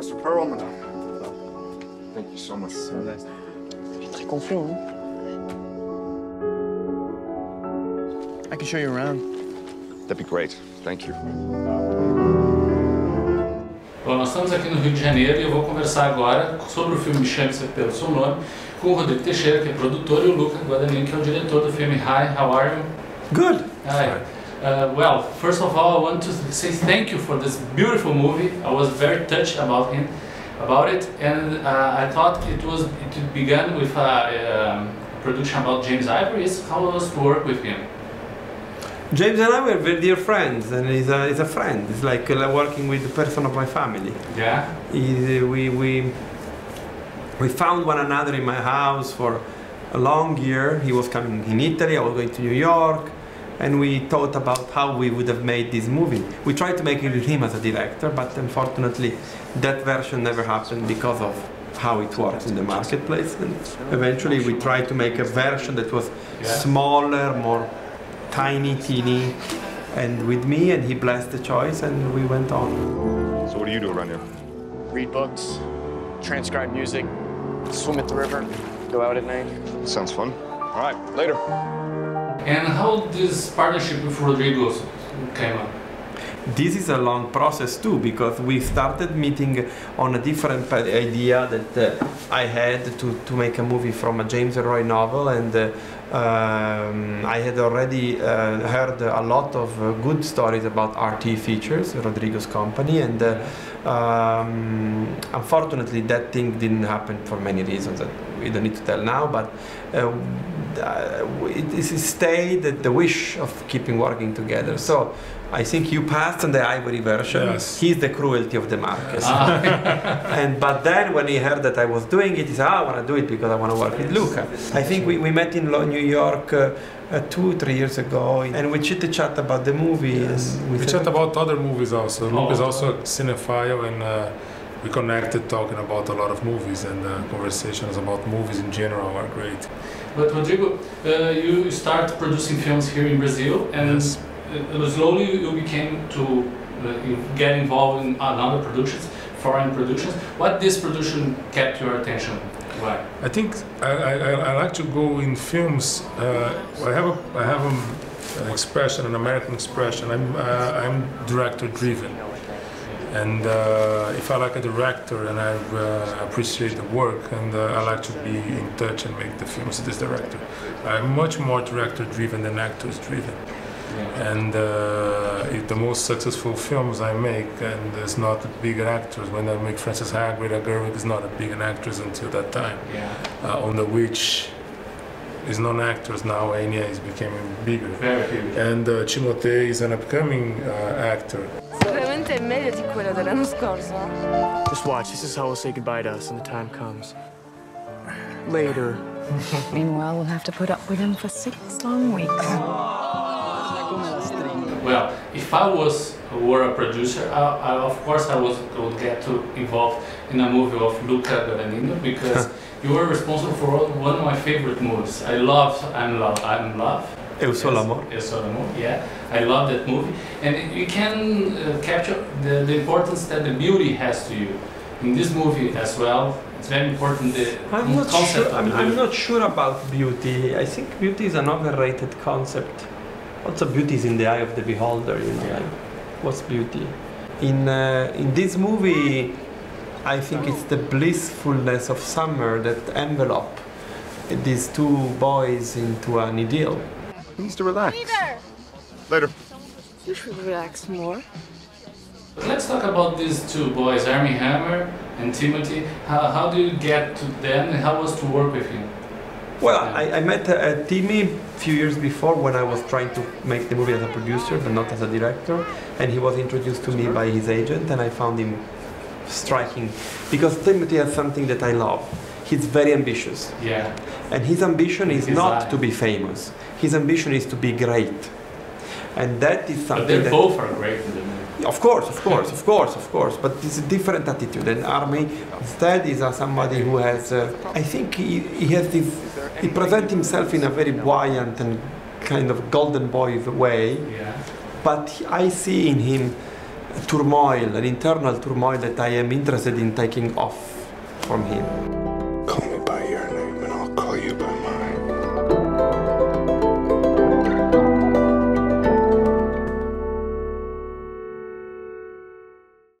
Mr. Perlman. So, thank you so much. So nice. Très confiant, hein? I can show you around. That'd be great. Thank you. Bom, nós estamos aqui no Rio de Janeiro e eu vou conversar agora sobre o filme Chame-se pelo seu nome com o Rodrigo Teixeira, que é produtor, e o Luca Guadagnino, que é o diretor do filme Hi, how are you? Good. Hi. Uh, well, first of all, I want to say thank you for this beautiful movie. I was very touched about him, about it, and uh, I thought it was it began with a um, production about James Ivory. It's how it was to work with him. James and I were very dear friends, and he's a, he's a friend. It's like uh, working with the person of my family. Yeah. He, we, we, we found one another in my house for a long year. He was coming in Italy, I was going to New York, and we thought about how we would have made this movie. We tried to make it with him as a director, but unfortunately, that version never happened because of how it works in the marketplace. And eventually, we tried to make a version that was smaller, more tiny, teeny, and with me, and he blessed the choice, and we went on. So what do you do around here? Read books, transcribe music, swim at the river, go out at night. Sounds fun. All right, later. And how this partnership with Rodrigo came up? This is a long process too because we started meeting on a different idea that uh, I had to, to make a movie from a James Ellroy novel, and uh, um, I had already uh, heard a lot of uh, good stories about RT Features, Rodrigo's company, and uh, um, unfortunately that thing didn't happen for many reasons that we don't need to tell now, but uh, uh, it, it stayed the, the wish of keeping working together. So I think you passed on the ivory version. Yes. He's the cruelty of the Marquez. Ah, and but then when he heard that I was doing it, he said, "Ah, "I want to do it because I want to work with Luca." I think we, we met in Lo- New York uh, uh, two three years ago, and we chit chat about the movie. And We said- chat about other movies also. Luke is Oh. also a cinephile, and uh, we connected talking about a lot of movies, and uh, conversations about movies in general are great. but Rodrigo, uh, you start producing films here in Brazil, and Yes. uh, slowly you became to uh, get involved in other productions, foreign productions. What this production kept your attention? I think I, I, I- I like to go in films. Uh, I have a, I have a, an expression, an American expression. I'm uh, I'm director driven, and uh, if I like a director and I uh, appreciate the work, and uh, I like to be in touch and make the films with this director. I'm much more director driven than actors driven. And uh, if the most successful films I make, and it's not big actors. When I make Frances Ha, Greta Gerwig is not a big an actress until that time. Yeah, Uh, on the Witch is non-actors now. Anya is becoming bigger. very huge. And uh, Timothée is an upcoming uh, actor. Sicuramente è meglio di quello dell'anno scorso. Just watch. This is how we'll say goodbye to us when the time comes. Later. Meanwhile, we'll have to put up with him for six long weeks. Well, if I was were a producer, I, I, of course I was would get to involved in a movie of Luca Guadagnino because you were responsible for one of my favorite movies. I love I'm love I'm love. Eu sou l'amor. Eu sou l'amor. Yeah, I love that movie, and you can uh, capture the, the importance that the beauty has to you in this movie as well. It's very important the I'm not concept sure. of I'm, I'm not sure about beauty. I think beauty is an overrated concept. Also, beauty is in the eye of the beholder. You know, Yeah. like, what's beauty? In uh, in this movie, I think it's the blissfulness of summer that envelop these two boys into an idyll. He needs to relax. Later. You should relax more. Let's talk about these two boys, Armie Hammer and Timothée. How, how do you get to them and how was to work with him? Well, I, I met uh, Timmy a few years before when I was trying to make the movie as a producer, but not as a director. And he was introduced to me by his agent, and I found him striking because Timothée has something that I love. He's very ambitious, Yeah, and his ambition is not eye. to be famous. His ambition is to be great, and that is but something they that. both are great in the movie. Of course, of course, of course, of course. But it's a different attitude. And Armie instead is somebody who has, uh, I think he, he has this, he presents himself in a very buoyant and kind of golden boy way. Yeah. But I see in him turmoil, an internal turmoil that I am interested in taking off from him. Call me by your name and I'll call you by